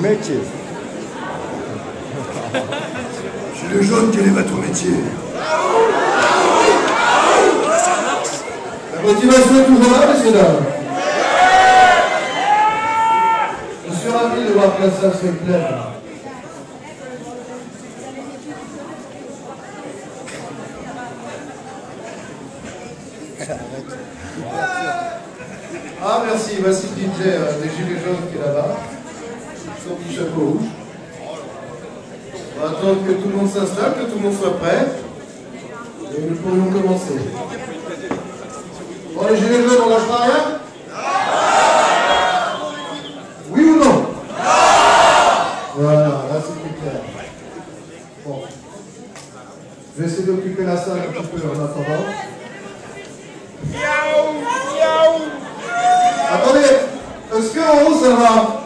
métier Gilet jaune, quel est votre métier? La motivation est toujours là, messieurs dames Je suis ravi de voir que la salle se pleine. Ah merci, voici le DJ euh, des Gilets jaunes qui est là-bas. On va attendre que tout le monde s'installe, que tout le monde soit prêt. Et nous pourrions commencer. Bon, les Gilets jaunes, on lâchera rien? Oui ou non? Voilà, là c'est plus clair. Bon. Je vais essayer d'occuper la salle un petit peu en attendant. Attendez, est-ce qu'en haut ça va?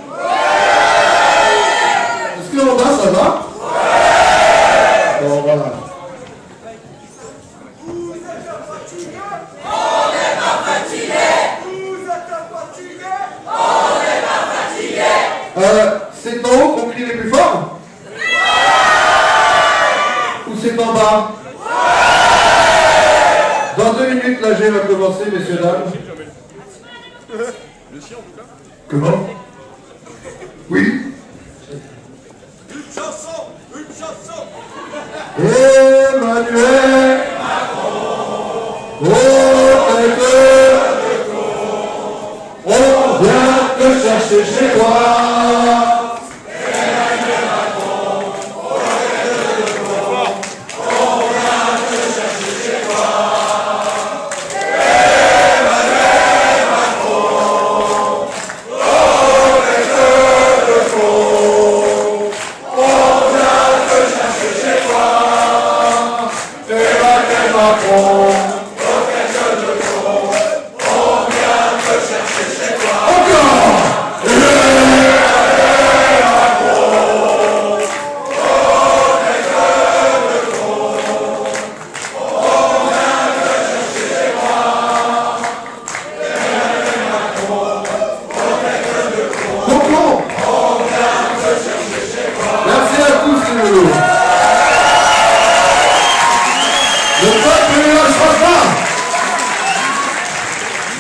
Le peuple ne lâchera pas.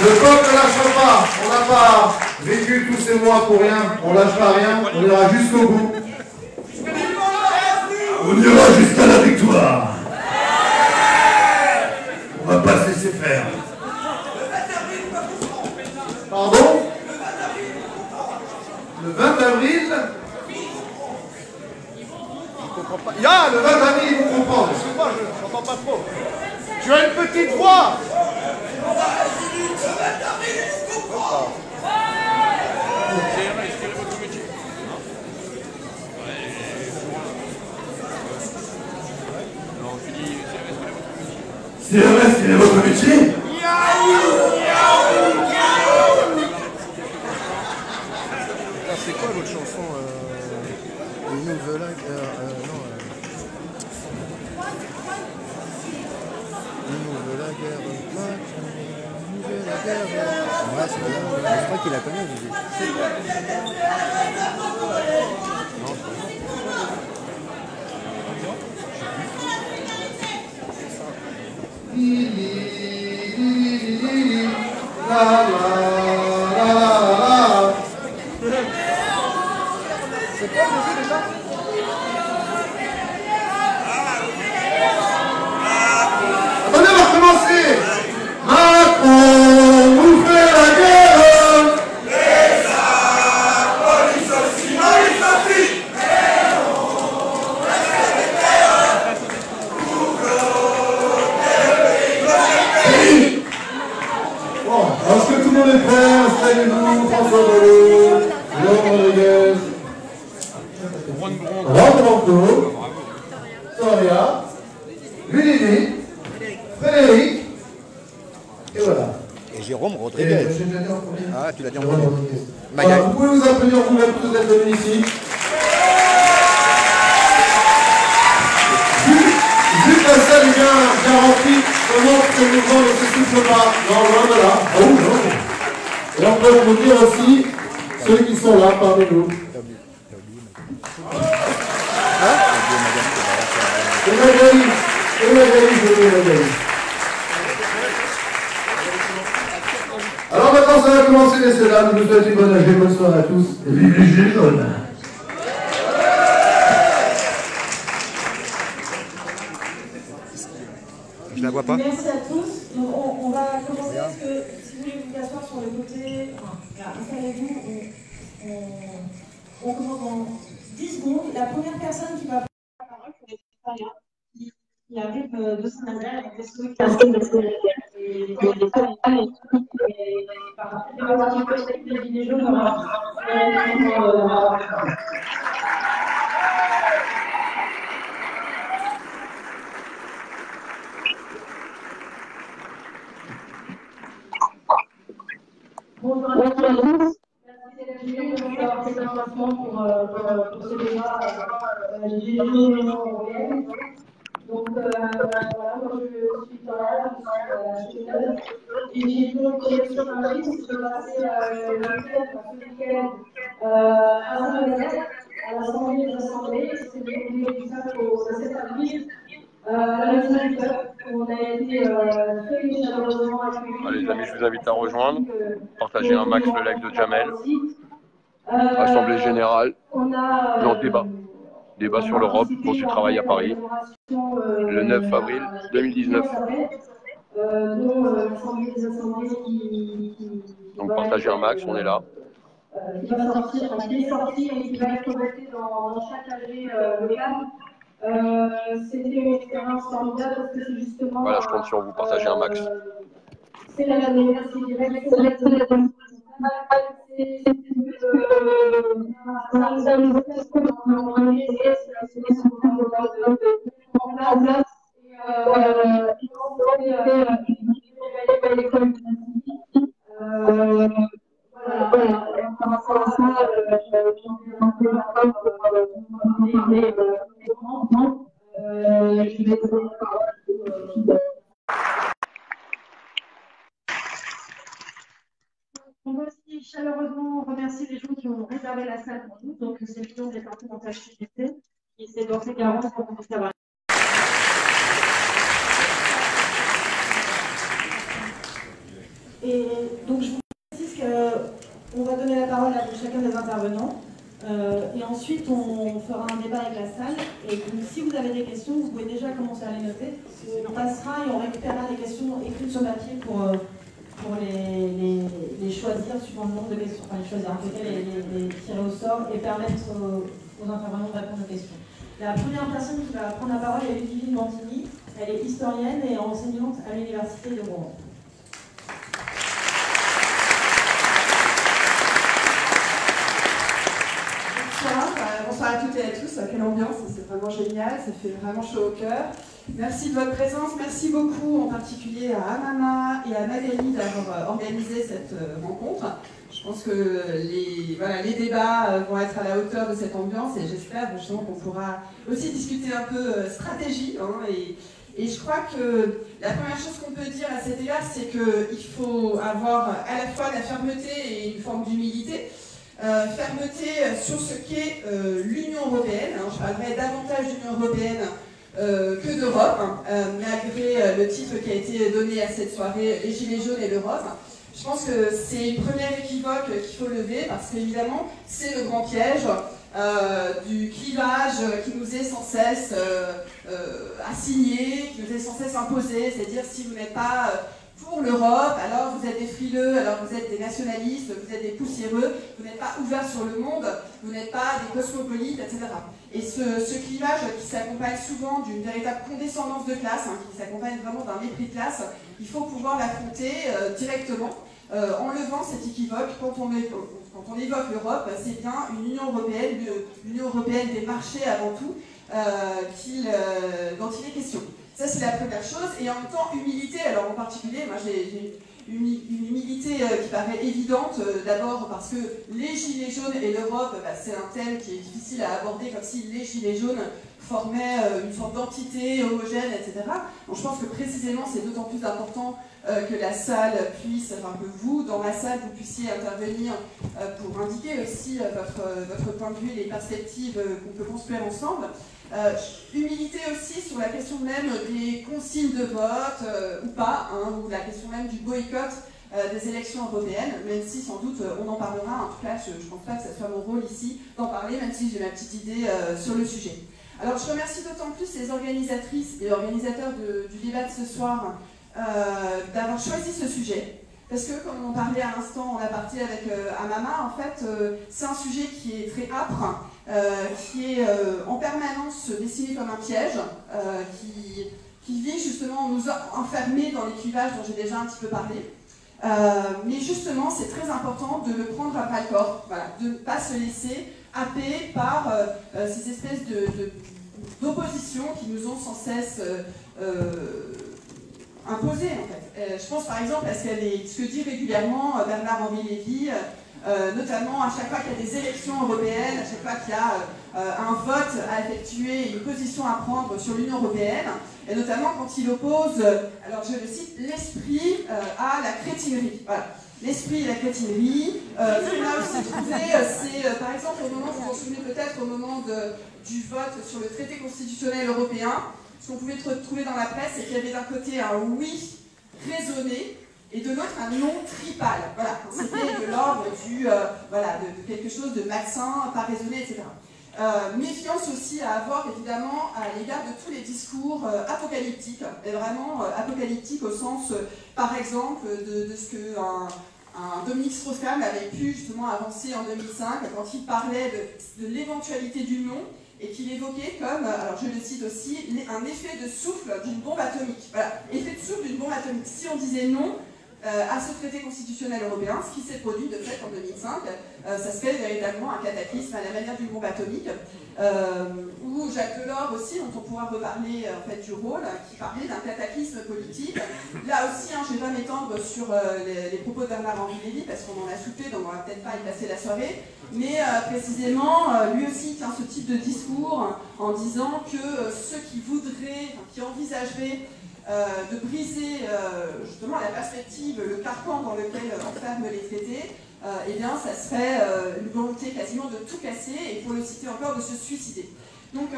Le peuple ne lâchera pas. On n'a pas vécu tous ces mois pour rien. On lâchera rien. On ira jusqu'au bout. On ira jusqu'à la victoire. On va pas se laisser faire. Pardon Le 20 avril Ya, le 20 avril, ils vont comprendre. Excuse-moi, je n'entends pas trop. Tu as une petite voix CRS, quel est votre métier C'est quoi votre chanson euh, Une nouvelle euh, euh, non. euh, Une nouvelle guerre. C'est bien. Je crois qu'il la connaît, la, la. C'est quoi le jeu déjà Attendez, on va recommencer Macron nous fait la guerre Bon, est-ce que tout le monde est prêt Installez-vous, François Ballot, Jean Rodriguez, Juan Branco, Soria, Lulili, Frédéric, et voilà. Et Jérôme Et, Rodriguez. euh, j'ai déjà dit en premier. Ah, tu l'as dit en Jérôme premier. Rodriguez. Magali. Voilà, vous pouvez vous applaudir vous-même tous d'être venus ici. Vu vu que la salle est bien, bien remplie, on montre que le mouvement ne se souffle pas. Non, loin de là. Ah oui, non. Et on peut vous dire aussi ceux qui sont là parmi nous. Magali. Alors maintenant, ça va commencer, messieurs, dames. Je vous souhaite une bonne, bonne soirée à tous. Et vive les gilets jaunes. Je la vois pas. Merci à tous. Donc, on, on va commencer parce que si vous voulez vous asseoir sur le côté, enfin, installez-vous. On, commence dans 10 secondes. La première personne qui va prendre la parole, c'est qui, arrive euh, de Saint-Nazaire avec des qui des des par rapport à gilets jaunes, on va- on va- Bonjour à tous. Merci d'être venus d'avoir fait l'emplacement pour, euh, pour, euh, pour ce débat euh, euh, Gilets jaunes de l'Union européenne. Donc, euh, voilà, moi je suis Victoria, je suis euh, et j'ai donc sur un risque de passer le week-end, enfin, ce week-end à Saint-Nazaire, à l'Assemblée des Assemblées. C'est le journée du 5 au 7 avril. À la maison du peuple, on a été très chaleureusement accueillis. Allez, les amis, je vous invite à rejoindre. Partagez un max le live de Jamel. Assemblée générale. Euh, débat. Débat sur l'Europe, groupe du travail à Paris. Le 9 avril 2019. Euh, dont euh, l'Assemblée des assemblées qui, Donc va partagez être, un max, on est là. euh, qui va sortir, enfin, qui est sorti et qui va être dans, dans chaque AG euh, local. Euh, C'était une expérience formidable parce que c'est justement. Voilà, je compte sur vous, partagez un max. euh, C'est la directe, c'est la C'est euh, c'est. Et, euh, et on euh, euh. Et euh, euh, euh. Euh, euh, va aussi chaleureusement remercier les gens qui ont réservé la salle pour nous. Donc, c'est le nom des départemental HCDC qui s'est dansé garant pour qu'on puisse avoir. Et donc, je vous précise qu'on va donner la parole à chacun des intervenants. Euh, et ensuite, on fera un débat avec la salle. Et donc, si vous avez des questions, vous pouvez déjà commencer à les noter. On passera et on récupérera des questions écrites sur papier pour, euh, les, les, les choisir suivant le nombre de questions. Enfin, les choisir, les, les, les tirer au sort et permettre aux, aux intervenants de répondre aux questions. La première personne qui va prendre la parole est Ludivine Mantini. Elle est historienne et enseignante à l'Université de Rouen. Bonsoir, euh, bonsoir à toutes et à Quelle ambiance, c'est vraiment génial, ça fait vraiment chaud au cœur. Merci de votre présence, merci beaucoup en particulier à Amama et à Magali d'avoir euh, organisé cette euh, rencontre. Je pense que les, voilà, les débats euh, vont être à la hauteur de cette ambiance et j'espère justement qu'on pourra aussi discuter un peu stratégie. hein, et, et je crois que la première chose qu'on peut dire à cet égard, c'est qu'il faut avoir à la fois de la fermeté et une forme d'humilité. Euh, fermeté sur ce qu'est euh, l'Union européenne. hein. je parlerai davantage d'Union européenne euh, que d'Europe, hein, euh, malgré euh, le titre qui a été donné à cette soirée, Les Gilets jaunes et l'Europe. Je pense que c'est une première équivoque qu'il faut lever parce qu'évidemment, c'est le grand piège euh, du clivage qui nous est sans cesse euh, euh, assigné, qui nous est sans cesse imposé. C'est-à-dire, si vous n'êtes pas euh, l'Europe, alors vous êtes des frileux, alors vous êtes des nationalistes, vous êtes des poussiéreux, vous n'êtes pas ouverts sur le monde, vous n'êtes pas des cosmopolites, etc. Et ce, clivage qui s'accompagne souvent d'une véritable condescendance de classe, hein, qui s'accompagne vraiment d'un mépris de classe, il faut pouvoir l'affronter euh, directement euh, en levant cette équivoque. Quand on, évoque l'Europe, c'est bien une Union européenne, une Union européenne des marchés avant tout, euh, dont il est question. Ça, c'est la première chose. Et en même temps, humilité, alors en particulier, moi j'ai une, humilité euh, qui paraît évidente, euh, d'abord parce que les Gilets jaunes et l'Europe, bah, c'est un thème qui est difficile à aborder comme si les Gilets jaunes formaient euh, une sorte d'entité homogène, etc. Donc je pense que précisément c'est d'autant plus important que la salle puisse, enfin que vous, dans la salle, vous puissiez intervenir pour indiquer aussi votre, point de vue, les perspectives qu'on peut construire ensemble. Euh, humilité aussi sur la question même des consignes de vote euh, ou pas, hein, ou la question même du boycott euh, des élections européennes, même si sans doute on en parlera. En tout cas, je ne pense pas que ce soit mon rôle ici d'en parler, même si j'ai ma petite idée sur le sujet. Alors, je remercie d'autant plus les organisatrices et organisateurs du débat de ce soir d'avoir choisi ce sujet. Parce que, comme on parlait à l'instant en aparté avec Amama, en fait, c'est un sujet qui est très âpre, qui est en permanence comme un piège, euh, qui, vient justement nous enfermer dans les clivages dont j'ai déjà un petit peu parlé. mais justement, c'est très important de le prendre à bras le corps, de ne pas se laisser happer par ces espèces d'oppositions qui nous ont sans cesse imposées. Je pense par exemple à ce, ce que dit régulièrement Bernard-Henri Lévy euh, notamment à chaque fois qu'il y a des élections européennes, à chaque fois qu'il y a euh, un vote à effectuer, une position à prendre sur l'Union européenne, et notamment quand il oppose, alors je le cite, l'esprit euh, à la crétinerie. Voilà. L'esprit et la crétinerie. ce qu'on a aussi trouvé, c'est par exemple au moment, vous vous en souvenez peut-être, au moment du vote sur le traité constitutionnel européen, ce qu'on pouvait trouver dans la presse, c'est qu'il y avait d'un côté un oui raisonné, et de l'autre un non tripal. Voilà, c'était de l'ordre euh, de, quelque chose de maxin, pas raisonné, etc. Euh, méfiance aussi à avoir évidemment à l'égard de tous les discours euh, apocalyptiques, et vraiment apocalyptiques au sens, par exemple, de, ce que un, Dominique Strauss-Kahn avait pu justement avancer en 2005 quand il parlait de, de l'éventualité du non et qu'il évoquait comme, alors je le cite aussi, un effet de souffle d'une bombe atomique. Voilà, effet de souffle d'une bombe atomique. Si on disait non, euh, à ce traité constitutionnel européen, ce qui s'est produit de fait en 2005, euh, ça serait véritablement un cataclysme à la manière d'une bombe atomique, euh, où Jacques Delors aussi, dont on pourra reparler en fait du rôle, qui parlait d'un cataclysme politique. Là aussi, hein, je ne vais pas m'étendre sur les, propos de Bernard-Henri Lévy, parce qu'on en a soufflé, donc on va peut-être pas y passer la soirée, mais précisément, lui aussi tient ce type de discours en disant que ceux qui voudraient, qui envisageraient euh, de briser euh, justement la perspective, le carcan dans lequel enferment les traités, euh, eh bien, ça serait une volonté quasiment de tout casser et, pour le citer encore, de se suicider. Donc,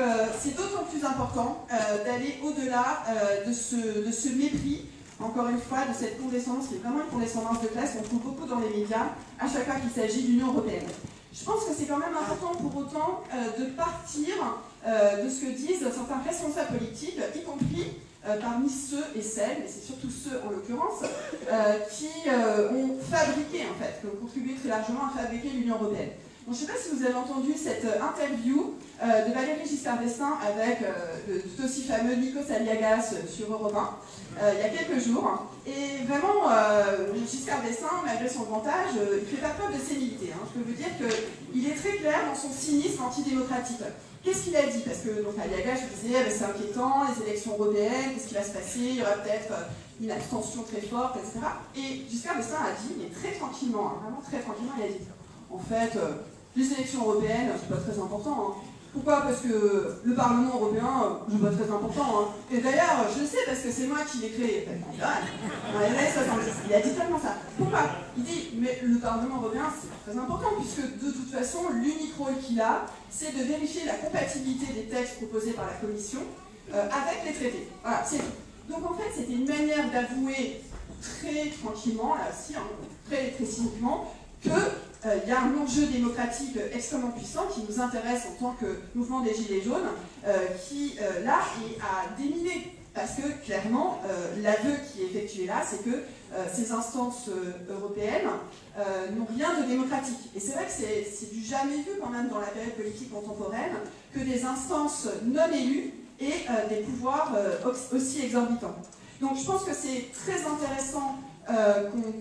c'est d'autant plus important d'aller au-delà de, ce, de ce mépris encore une fois, de cette condescendance qui est vraiment une condescendance de classe qu'on trouve beaucoup dans les médias à chaque fois qu'il s'agit de l'Union européenne. Je pense que c'est quand même important pour autant de partir de ce que disent certains responsables politiques, y compris euh, parmi ceux et celles, mais c'est surtout ceux en l'occurrence, euh, qui euh, ont fabriqué, en fait, qui ont contribué très largement à fabriquer l'Union européenne. je ne sais pas si vous avez entendu cette interview de Valérie Giscard d'Estaing avec le tout aussi fameux Nico Aliagas sur Europe 1, il y a quelques jours. Et vraiment, Giscard d'Estaing, malgré son grand âge, il ne fait pas preuve de sénilité. Hein. Je peux vous dire qu'il est très clair dans son cynisme antidémocratique. Qu'est-ce qu'il a dit? Parce que donc, Aliaga, je disais, eh ben, c'est inquiétant, les élections européennes, qu'est-ce qui va se passer? Il y aura peut-être euh, une abstention très forte, etc. Et Giscard d'Estaing a dit, mais très tranquillement, hein, vraiment très tranquillement, il a dit, en fait, euh, les élections européennes, c'est pas très important. Hein. Pourquoi Parce que le Parlement européen, je pas très important. Hein. Et d'ailleurs, je le sais parce que c'est moi qui l'ai créé. il a dit tellement ça. Pourquoi Il dit, mais le Parlement européen, c'est très important puisque de toute façon, l'unique rôle qu'il a, c'est de vérifier la compatibilité des textes proposés par la Commission euh, avec les traités. Voilà, c'est tout. Donc en fait, c'était une manière d'avouer très tranquillement, là aussi, hein, très, très cyniquement, euh, y a un enjeu démocratique extrêmement puissant qui nous intéresse en tant que mouvement des Gilets jaunes, euh, qui euh, là est à déminer. Parce que clairement, l'aveu qui est effectué là, c'est que ces instances européennes n'ont rien de démocratique. Et c'est vrai que c'est du jamais vu quand même dans la période politique contemporaine que des instances non élues aient des pouvoirs aussi exorbitants. Donc je pense que c'est très intéressant qu'on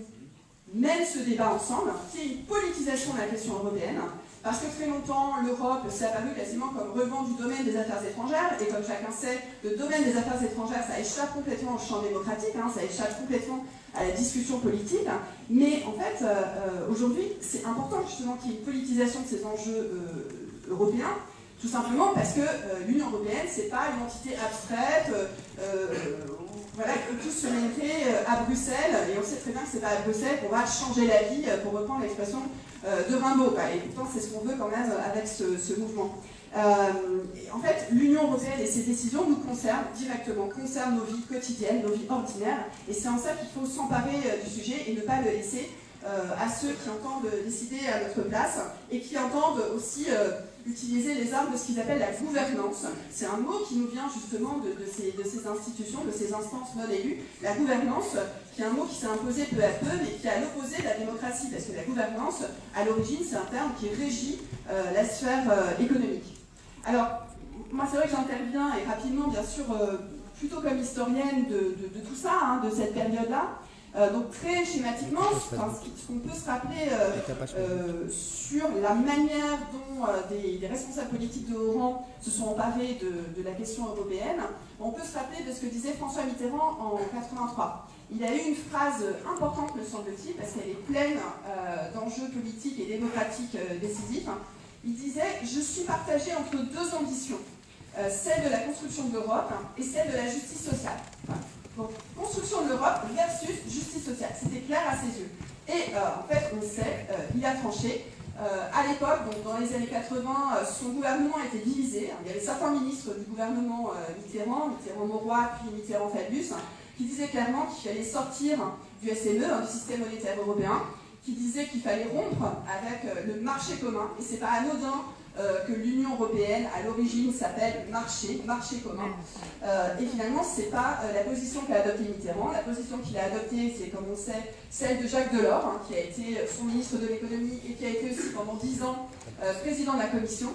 mène ce débat ensemble, qui est une politisation de la question européenne, Parce que très longtemps, l'Europe s'est apparue quasiment comme relevant du domaine des affaires étrangères, et comme chacun sait, le domaine des affaires étrangères, ça échappe complètement au champ démocratique, hein, ça échappe complètement à la discussion politique. Mais en fait, euh, euh, aujourd'hui, c'est important justement qu'il y ait une politisation de ces enjeux euh, européens, tout simplement parce que l'Union européenne, c'est pas une entité abstraite, voilà, que tous se mettrait à Bruxelles, et on sait très bien que c'est pas à Bruxelles qu'on va changer la vie, pour reprendre l'expression de Rimbaud. Et pourtant, c'est ce qu'on veut quand même avec ce, mouvement. Euh, en fait, l'Union européenne et ses décisions nous concernent directement, concernent nos vies quotidiennes, nos vies ordinaires, et c'est en ça qu'il faut s'emparer euh, du sujet et ne pas le laisser euh, à ceux qui entendent décider à notre place et qui entendent aussi utiliser les armes de ce qu'ils appellent la gouvernance. C'est un mot qui nous vient justement de, ces, institutions, de ces instances non élues. La gouvernance, qui est un mot qui s'est imposé peu à peu, mais qui est à l'opposé de la démocratie, parce que la gouvernance, à l'origine, c'est un terme qui régit la sphère économique. Alors, moi, c'est vrai que j'interviens, et rapidement, bien sûr, euh, plutôt comme historienne de, tout ça, hein, de cette période-là. Euh, donc, très schématiquement, ce qu'on peut se rappeler euh, sur la manière dont des, responsables politiques de haut rang se sont emparés de, la question européenne, on peut se rappeler de ce que disait François Mitterrand en 83. Il a eu une phrase importante, me semble-t-il, parce qu'elle est pleine d'enjeux politiques et démocratiques décisifs il disait Je suis partagé entre deux ambitions, euh, celle de la construction de l'Europe et celle de la justice sociale. donc, construction de l'Europe versus C'était clair à ses yeux. Et euh, en fait, on sait, euh, il a tranché. à l'époque, dans les années 80, son gouvernement était divisé. Il y avait certains ministres du gouvernement Mitterrand, Mitterrand-Mauroy, puis Mitterrand-Fabius, qui disaient clairement qu'il fallait sortir du SME, hein, du système monétaire européen, qui disait qu'il fallait rompre avec euh, le marché commun. Et c'est pas anodin euh, que l'Union européenne, à l'origine, s'appelle marché, marché commun. Euh, et finalement, c'est pas la position qu'a adoptée Mitterrand. La position qu'il a adoptée, c'est, comme on sait, celle de Jacques Delors, hein, qui a été son ministre de l'économie et qui a été aussi pendant dix ans président de la Commission.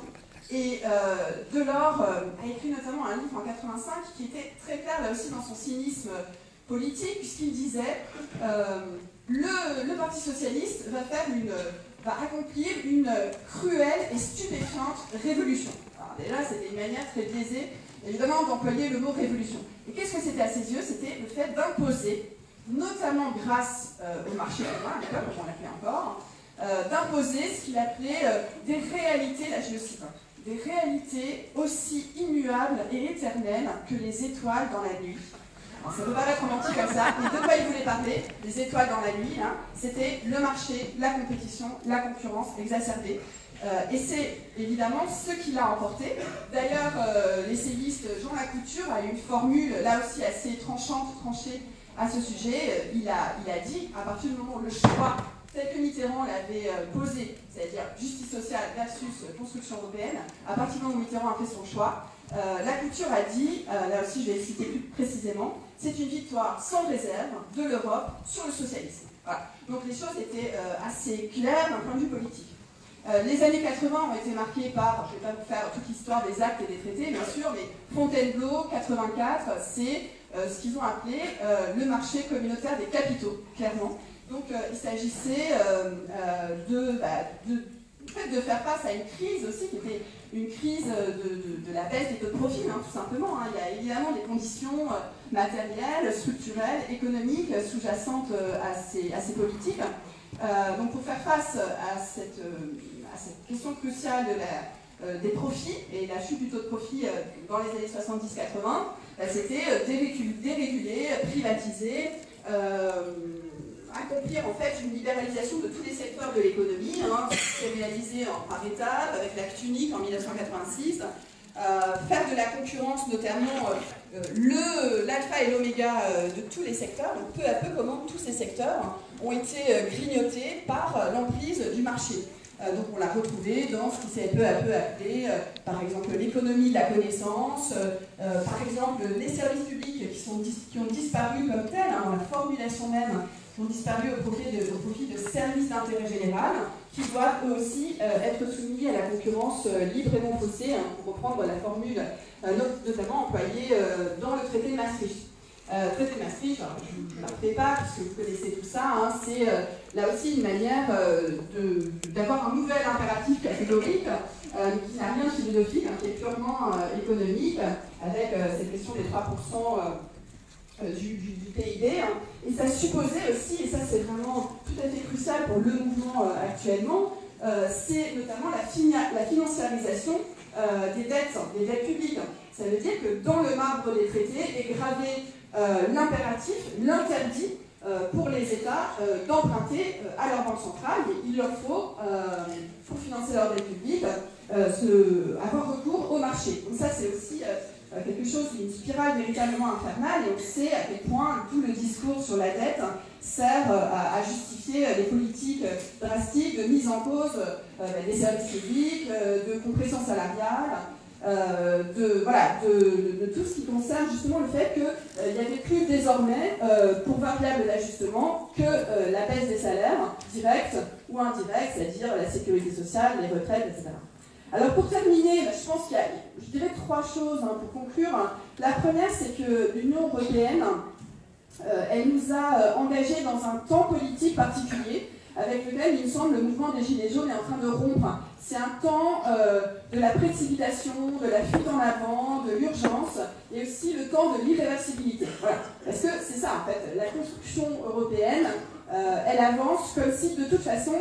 Et Delors a écrit notamment un livre en 85 qui était très clair là aussi dans son cynisme politique, puisqu'il disait le, Parti socialiste va, accomplir une cruelle et stupéfiante révolution. Alors déjà, c'était une manière très biaisée, évidemment, d'employer le mot révolution. Et qu'est-ce que c'était à ses yeux? C'était le fait d'imposer, notamment grâce euh, au marché commun, comme on l'appelait encore, euh, d'imposer ce qu'il appelait euh, des réalités, là je le cite, hein, des réalités aussi immuables et éternelles que les étoiles dans la nuit, ça peut paraître romantique comme ça, mais de quoi il voulait parler Les étoiles dans la nuit, hein. c'était le marché, la compétition, la concurrence exacerbée. Euh, et c'est évidemment ce qui l'a emporté. D'ailleurs, euh, l'essayiste Jean Lacouture a eu une formule là aussi assez tranchante, tranchée à ce sujet. Il a, il a dit, à partir du moment où le choix tel que Mitterrand l'avait euh, posé, c'est-à-dire justice sociale versus construction européenne, à partir du moment où Mitterrand a fait son choix, la couture a dit, là aussi je vais citer plus précisément, c'est une victoire sans réserve de l'Europe sur le socialisme. Donc les choses étaient euh, assez claires d'un point de vue politique. Euh, les années 80 ont été marquées par, je ne vais pas vous faire toute l'histoire des actes et des traités, bien sûr, mais Fontainebleau, 84, c'est euh, ce qu'ils ont appelé le marché communautaire des capitaux, clairement. Donc il s'agissait de, bah, de, de, faire face à une crise aussi qui était une crise de, la baisse des taux de profit, hein, tout simplement. Hein. Il y a évidemment des conditions euh, matérielles, structurelles, économiques sous-jacentes euh, à ces, politiques. Euh, donc pour faire face à cette, question cruciale des profits et la chute du taux de profit dans les années 70-80, bah, c'était déréguler, privatiser, accomplir en fait une libéralisation de tous les secteurs de l'économie, hein, c'est réalisé en, par étapes avec l'acte unique en 1986, euh, faire de la concurrence notamment euh, l'alpha et l'oméga euh, de tous les secteurs, donc peu à peu comment tous ces secteurs ont été grignotés par l'emprise du marché. donc on l'a retrouvé dans ce qui s'est peu à peu appelé, par exemple, l'économie de la connaissance, par exemple, les services publics qui, qui ont disparu comme tels, hein, la formulation même ont disparu au profit de, services d'intérêt général qui doivent eux aussi euh, être soumis à la concurrence euh, libre et non faussée, hein, pour reprendre la formule euh, notamment employée dans le traité de Maastricht. Euh, traité de Maastricht, je ne la pas puisque vous connaissez tout ça, hein, c'est euh, là aussi une manière euh, d'avoir un nouvel impératif catégorique euh, qui n'a rien de philosophique, hein, qui est purement euh, économique, avec euh, cette question des 3% euh, euh, du, PIB. hein. Et ça supposait aussi, et ça c'est vraiment tout à fait crucial pour le mouvement euh, actuellement, euh, c'est notamment la, la financiarisation euh, des dettes, des dettes publiques. Ça veut dire que dans le marbre des traités est gravé l'impératif, l'interdit pour les États d'emprunter à leur banque centrale. Il leur faut, pour financer leur dette publique, euh, se- avoir recours au marché. Donc ça, c'est aussi euh, quelque chose, une spirale véritablement infernale, et on sait à quel point tout le discours sur la dette sert euh, à, justifier euh, des politiques drastiques de mise en cause bah, des services publics, de compression salariale, de, voilà, de, de- tout ce qui concerne justement le fait qu'il n'y avait plus désormais pour variable d'ajustement que la baisse des salaires, directe ou indirecte, c'est-à-dire la sécurité sociale, les retraites, etc. Alors pour terminer, bah, je pense qu'il y a, je dirais trois choses hein, pour conclure. La première, c'est que l'Union européenne, euh, elle nous a euh, engagés dans un temps politique particulier avec lequel, il me semble, le mouvement des Gilets jaunes est en train de rompre. C'est un temps euh, de la précipitation, de la fuite en avant, de l'urgence, et aussi le temps de l'irréversibilité. Voilà. Parce que c'est ça, en fait, la construction européenne, euh, elle avance comme si, de toute façon,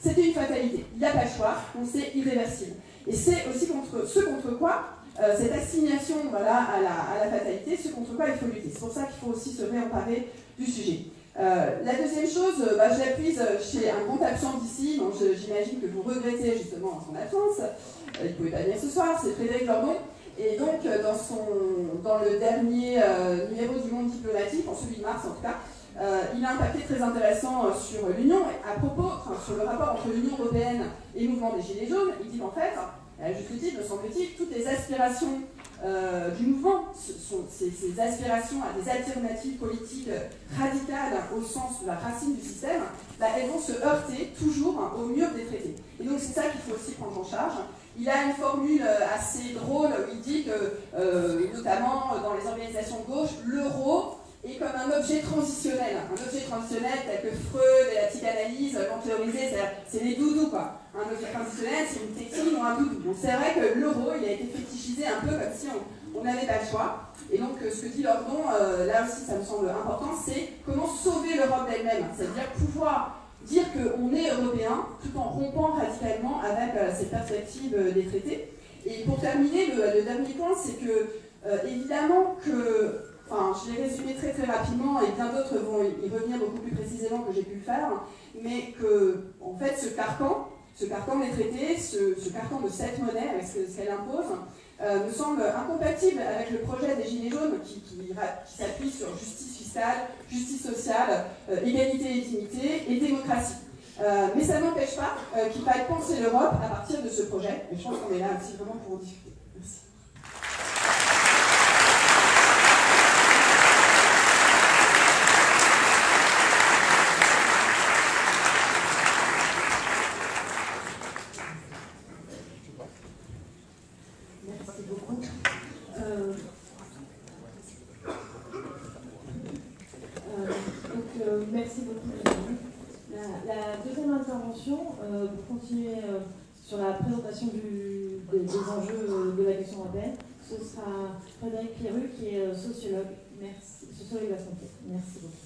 c'était une fatalité. Il n'y a pas choix, donc c'est irréversible. Et c'est aussi contre ce contre quoi, euh, cette assignation voilà, à, la, fatalité, ce contre quoi il faut lutter. C'est pour ça qu'il faut aussi se réemparer du sujet. Euh, la deuxième chose, bah, je l'appuie chez un grand absent d'ici, dont je- j'imagine que vous regrettez justement son absence. Il ne pouvait pas venir ce soir, c'est Frédéric Lordon. Et donc, dans, son, dans le dernier numéro du Monde diplomatique, en celui de mars en tout cas, euh, il a un papier très intéressant euh, sur l'Union, à propos, enfin, sur le rapport entre l'Union européenne et le mouvement des Gilets jaunes. Il dit qu'en fait, à juste titre, me semble-t-il, toutes les aspirations euh, du mouvement, ces, aspirations à des alternatives politiques radicales au sens de la racine du système, bah, elles vont se heurter toujours hein, au mur des traités. Et donc c'est ça qu'il faut aussi prendre en charge. Il a une formule assez drôle où il dit que, notamment dans les organisations de gauche, l'euro est comme un objet transitionnel. Un objet transitionnel tel que Freud et la psychanalyse l'ont théorisé, c'est les doudous quoi. Un objet transitionnel, c'est une technique ou un doudou. Donc c'est vrai que l'euro, il a été fétichisé un peu comme si on n'avait pas le choix. Et donc euh, ce que dit Lordon, euh, là aussi ça me semble important, c'est comment sauver l'Europe d'elle-même. C'est-à-dire pouvoir dire qu'on est européen tout en rompant radicalement avec euh, cette perspective euh, des traités. Et pour terminer, le, dernier point, c'est que évidemment que Enfin, je l'ai résumé très très rapidement et bien d'autres vont y revenir beaucoup plus précisément que j'ai pu le faire, mais que, en fait, ce carcan, ce carcan des traités, ce, carcan de cette monnaie, avec ce, qu'elle impose, euh, me semble incompatible avec le projet des Gilets jaunes qui, s'appuie sur justice fiscale, justice sociale, euh, égalité et dignité et démocratie. Euh, mais ça n'empêche pas qu'il faille penser l'Europe à partir de ce projet, et je pense qu'on est là aussi vraiment pour en discuter. Merci beaucoup. Euh, euh, donc, euh, merci beaucoup. Jérémy. La, la deuxième intervention, euh, pour continuer euh, sur la présentation du- des, des enjeux euh, ce sera Frédéric Pierru, qui est euh, sociologue. Merci, sociologue de la santé. Merci beaucoup.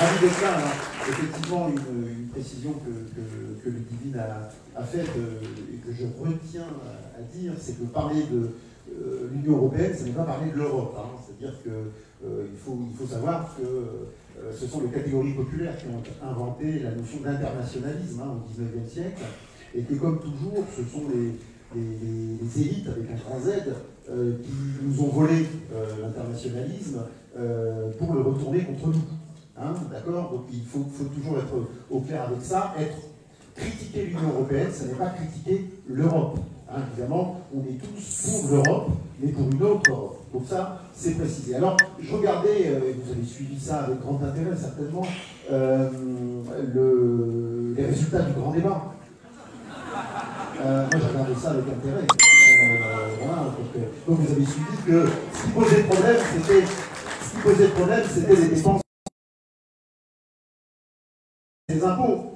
Ravi d'être là. hein. Effectivement, une, précision que, que, que Ludivine a, faite euh, et que je retiens à, dire, c'est que parler de euh, l'Union européenne, ce n'est pas parler de l'Europe. hein. C'est-à-dire qu'il faut, savoir que ce sont les catégories populaires qui ont inventé la notion d'internationalisme hein, au XIXe siècle, et que comme toujours, ce sont les, élites avec un grand Z euh, qui nous ont volé euh, l'internationalisme euh, pour le retourner contre nous. Hein, D'accord? Donc il faut, faut toujours être au clair avec ça. Être critiquer l'Union européenne, ce n'est pas critiquer l'Europe. Hein, évidemment, on est tous pour l'Europe, mais pour une autre Europe. Donc ça, c'est précisé. Alors, je regardais, euh, et vous avez suivi ça avec grand intérêt certainement, euh, le- les résultats du grand débat. Euh, moi, j'ai regardé ça avec intérêt. voilà, donc, euh, donc vous avez suivi que ce qui posait ce qui posait problème, c'était les dépenses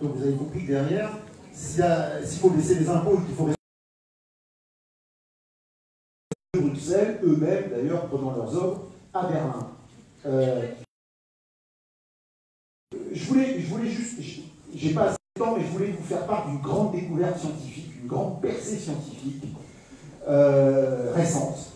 Donc vous avez compris que derrière, s'il faut baisser les impôts qu'il faut Bruxelles, eux-mêmes d'ailleurs prenant leurs ordres à Berlin. Euh, je, voulais, je voulais juste, j'ai pas assez de temps, mais je voulais vous faire part d'une grande découverte scientifique, une grande percée scientifique euh, récente.